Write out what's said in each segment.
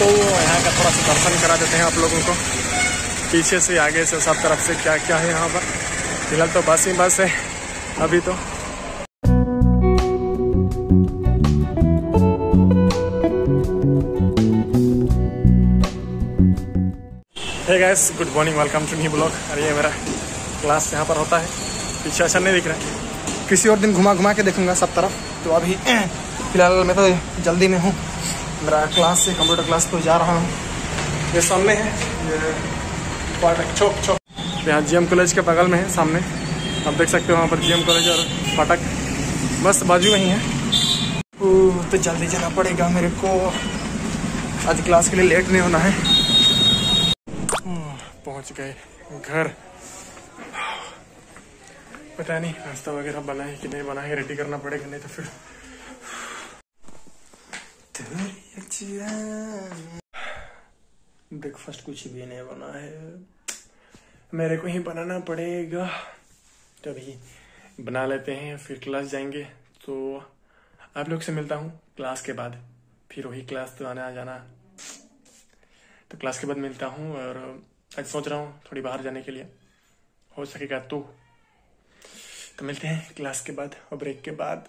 तो यहाँ का थोड़ा सा दर्शन करा देते हैं आप लोगों को। पीछे से, आगे से, सब तरफ़ से क्या क्या है यहाँ पर। फ़िलहाल तो बस ही बस है, अभी तो। Hey guys good morning welcome to new blog अरे ये मेरा क्लास यहाँ पर होता है, पीछे अच्छा नहीं दिख रहा। है किसी और दिन घुमा घुमा के देखूँगा सब तरफ़। तो अभी, फ़िलहाल मैं तो जल्दी में हूँ। मेरा क्लास से कंप्यूटर क्लास तो जा रहा हूँ। ये सामने है। ये फाटक चौक चौक। यहाँ जी कॉलेज के बगल में है, सामने। आप देख सकते हो वहाँ पर जी कॉलेज और फाटक बस बाजू में ही है। तो जल्दी जाना पड़ेगा मेरे को। आज क्लास के लिए लेट नहीं होना है। पहुँच गए घर। पता नहीं, नाश्ता वगैरह बना है कि नहीं बना है रेडी करना पड़ेगा, नहीं तो फिर ब्रेकफास्ट कुछ भी नहीं बना है। मेरे को ही बनाना पड़ेगा। तो अभी बना लेते हैं, फिर क्लास जाएँगे। तो आप लोग से मिलता हूँ क्लास के बाद। फिर वही क्लास तो आना जाना। तो क्लास के बाद मिलता हूँ और आज सोच रहा हूँ थोड़ी बाहर जाने के लिए। हो सकेगा तो। तो मिलते हैं क्लास के बाद और ब्रेक के बाद।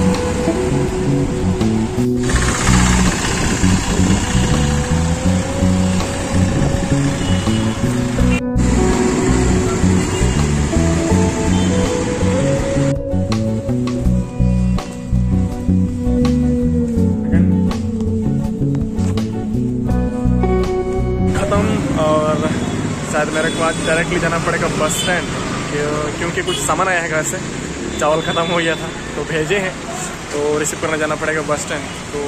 मेरे को आज डायरेक्टली जाना पड़ेगा बस स्टैंड क्योंकि कुछ सामान आया है घर से। चावल ख़त्म हो गया था तो भेजे हैं। तो रिसीव करने जाना पड़ेगा बस स्टैंड तो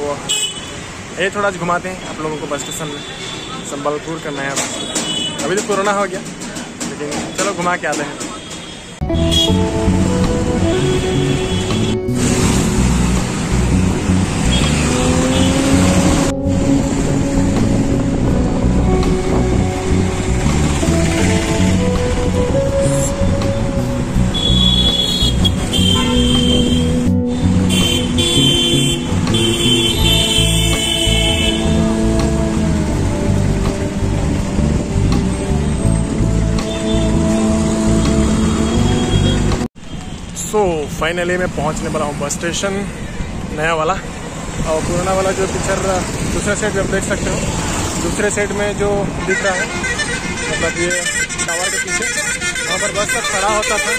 ये थोड़ा घुमाते हैं आप लोगों को बस स्टेशन में। संबलपुर का नया अभी तो कोरोना हो गया, लेकिन चलो घुमा के आते हैं। फाइनली मैं पहुँचने वाला हूँ बस स्टेशन नया वाला। और पुराना वाला जो पिक्चर दूसरे साइड आप देख सकते हो। दूसरे साइड में जो दिख रहा है मतलब ये टावर के पीछे, वहाँ पर बस सब खड़ा होता था।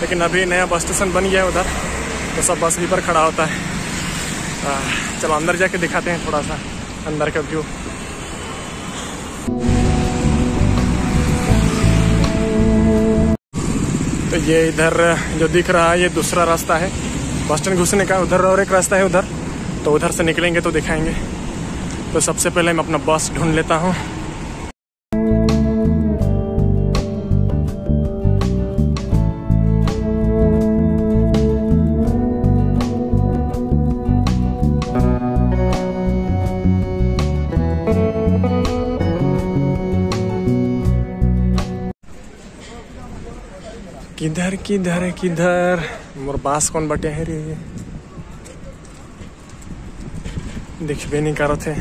लेकिन अभी नया बस स्टेशन बन गया है उधर तो सब बस भी पर खड़ा होता है। चलो अंदर जाके दिखाते हैं थोड़ा सा, अंदर का व्यू ये इधर, जो दिख रहा है, ये दूसरा रास्ता है। बस स्टैंड घुसने का, उधर और एक रास्ता है उधर। तो उधर से निकलेंगे तो दिखाएँगे। तो सबसे पहले मैं अपना बस ढूंढ लेता हूँ। किधर किधर किधर? मोर बास कौन बटे है रे? देखबे नहीं करत है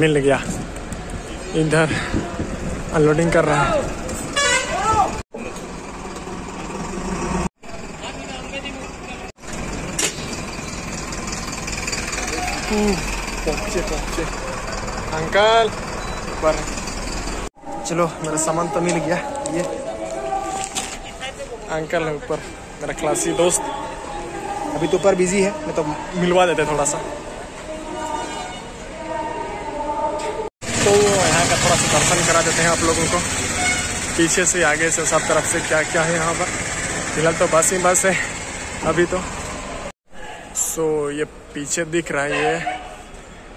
मिल गया। इधर अनलोडिंग कर रहा है। अंकल, ऊपर। चलो, मेरा सामान तो मिल गया, ये। अंकल है ऊपर, मेरा क्लासी दोस्त। अभी तो ऊपर बिज़ी है, मैं तो मिलवा देते थोड़ा सा। तो यहाँ का थोड़ा सा दर्शन करा देते हैं आप लोगों को। पीछे से आगे से सब तरफ़ से क्या क्या है यहाँ पर। फ़िलहाल तो बस ही बस है, अभी तो। सो so, ये पीछे दिख रहा है ये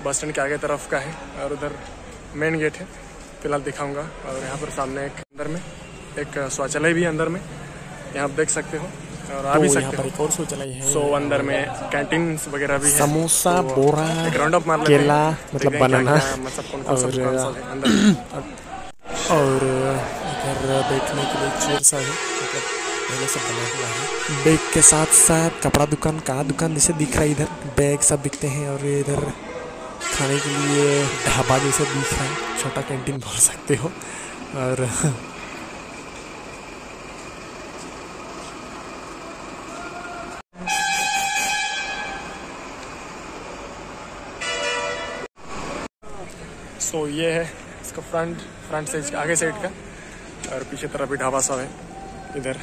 बस स्टैंड के आगे तरफ़ का है और उधर मेन गेट है। फ़िलहाल दिखाऊँगा और यहाँ पर सामने एक अंदर में एक शौचालय भी है अंदर में यहाँ आप देख सकते हो और आ तो भी सकते पर हो। एक और शो चलाई है। सो अंदर में कैंटीन वगैरह भी है। समोसा तो बोरा एक राउंड अप मार केला मतलब बनाना। मतलब कौन कौन और और इधर बैठने के लिए चेयर सा है मतलब पहले से बना हुआ है। बैग के साथ साथ कपड़ा दुकान का दुकान जैसे दिख रहा है इधर। बैग सब दिखते हैं और इधर खाने के लिए ढाबा जैसे दिख रहा है। छोटा कैंटीन बोल सकते हो। और सो so, ये है इसका फ्रंट फ्रंट से आगे साइड का। और पीछे तरफ़ भी ढाबा सा है। इधर।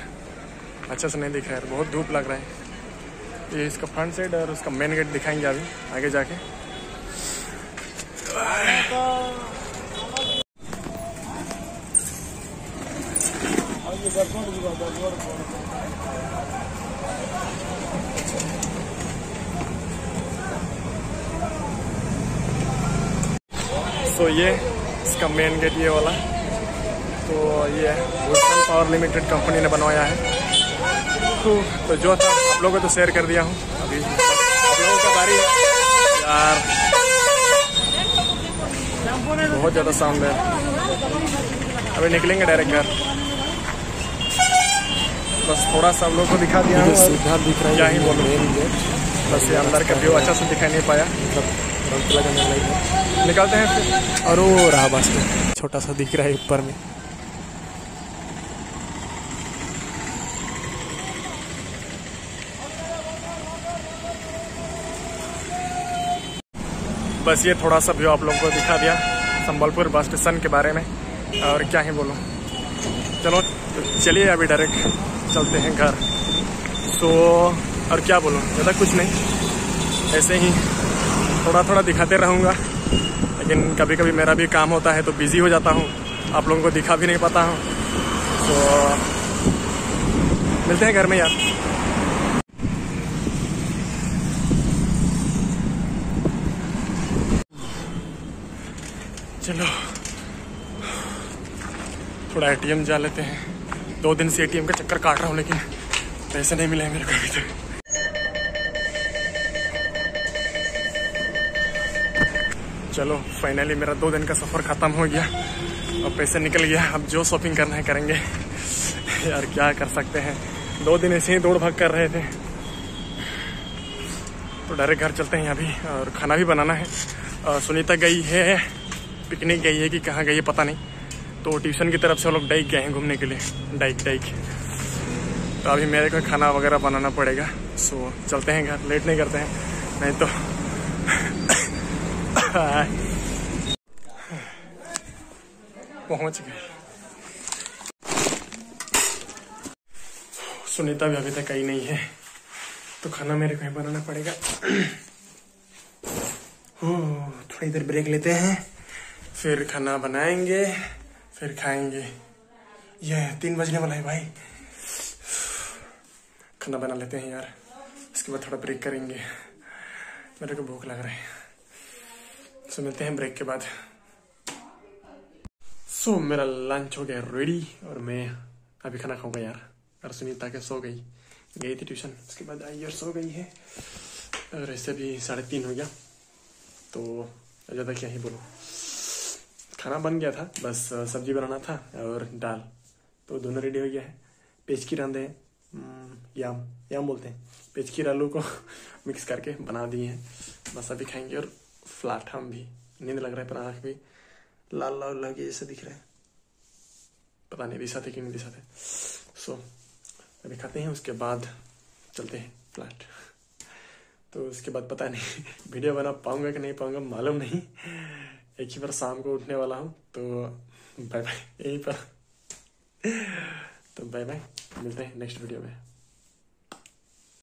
अच्छा से नहीं दिख रहा है, बहुत धूप लग रहा है। ये इसका फ्रंट साइड और उसका मेन गेट दिखाएँगे अभी, आगे जाके। सो ये इसका मेन गेट ये वाला। तो ये पावर लिमिटेड कंपनी ने बनवाया है। तो, तो जो था आप लोगों को तो शेयर कर दिया हूँ। अभी आप लोगों का बारी। है यार बहुत ज़्यादा साउंड है। अभी निकलेंगे डायरेक्ट घर। बस थोड़ा सा आप लोगों को दिखा दिया हूँ। सीधा दिख रहा है क्या ही बोलूँ। बस ये अंदर का व्यू अच्छा से दिखाई नहीं पाया। मतलब निकलते हैं फिर। और वो रहा बस छोटा सा दिख रहा है ऊपर में। बस ये थोड़ा सा व्यू आप लोगों को दिखा दिया, संबलपुर बस स्टेशन के बारे में, और क्या ही बोलूँ। चलो तो चलिए अभी डायरेक्ट चलते हैं घर। सो और क्या बोलूँ, ज़्यादा कुछ नहीं, ऐसे ही थोड़ा थोड़ा दिखाते रहूँगा। लेकिन कभी कभी मेरा भी काम होता है तो बिज़ी हो जाता हूँ, आप लोगों को दिखा भी नहीं पाता हूँ। तो मिलते हैं घर में यार। चलो। थोड़ा एटीएम जा लेते हैं। दो दिन से एटीएम का चक्कर काट रहा हूँ, लेकिन पैसे नहीं मिले मेरे को अभी तक। चलो फाइनली मेरा दो दिन का सफ़र ख़त्म हो गया। और पैसे निकल गया। अब जो शॉपिंग करना है करेंगे। यार, क्या कर सकते हैं? दो दिन ऐसे ही दौड़ भाग कर रहे थे। तो डायरेक्ट घर चलते हैं अभी और खाना भी बनाना है। सुनीता गई है। पिकनिक गई है कि कहाँ गई है पता नहीं। तो ट्यूशन की तरफ़ से वो लोग डाइक गए हैं घूमने के लिए। डाइक डाइक। तो अभी मेरे को खाना वगैरह बनाना पड़ेगा। सो चलते हैं घर। लेट नहीं करते हैं। नहीं तो पहुँच गए। सुनीता भी अभी तक आई नहीं है। तो खाना मेरे को ही बनाना पड़ेगा। थोड़ी देर ब्रेक लेते हैं। फिर खाना बनाएँगे, फिर खाएँगे। ये तीन बजने वाला है भाई। खाना बना लेते हैं यार। इसके बाद थोड़ा ब्रेक करेंगे। मेरे को भूख लग रहा है। सो मिलते हैं ब्रेक के बाद। सो मेरा लंच हो गया रेडी और मैं अभी खाना खाऊँगा यार। और सुनीता के सो गई। गई थी ट्यूशन उसके बाद आई और सो गई है। और ऐसे भी साढ़े तीन हो गया। तो ज़्यादा क्या ही बोलूँ। खाना बन गया था, बस सब्ज़ी बनाना था और दाल। तो दोनों रेडी हो गया है। पेचकी रांधे हैं। याम याम बोलते हैं। पेचकी आलू को मिक्स करके बना दिए हैं। बस अभी खाएँगे और फ्लाट हम भी। नींद लग रहा है पर आँख भी लाल लाल लगे जैसे दिख रहा है। पता नहीं दिशा थे कि नहीं दिशा थे सो अभी खाते हैं, उसके बाद चलते हैं फ्लैट तो उसके बाद पता नहीं वीडियो बना पाऊँगा कि नहीं पाऊँगा, मालूम नहीं। एक ही बार शाम को उठने वाला हूँ तो बाय बाय यहीं पर। तो बाय बाय मिलते हैं नेक्स्ट वीडियो में।